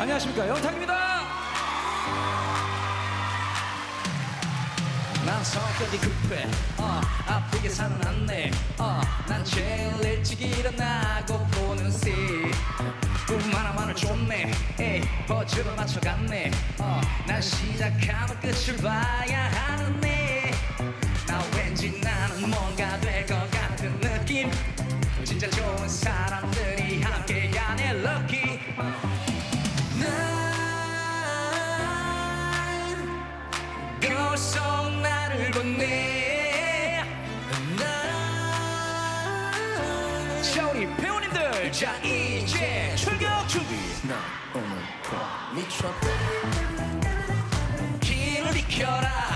안녕하십니까 영탁입니다. 난 성격이 급해. 어, 아프게 사는 않네. 어, 난 제일 일찍 일어나고 보는 새꿈 하나만을 줬네. 버즈를 맞춰갔네. 어, 난 시작하면 끝을 봐야 하는데. 나 왠지 나는 뭔가 될 것 같은 느낌. 진짜 좋은 사람 배우님들. 자 이제 출격 준비. 나 오늘 미쳤다 길을 비켜라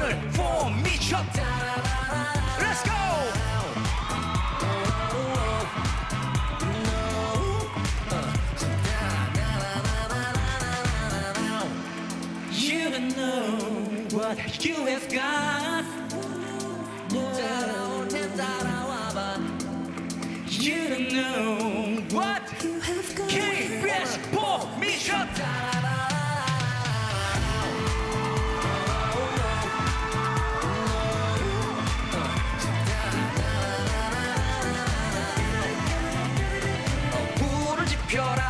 오늘 폼 미쳤다 Let's go You don't know what you have got pure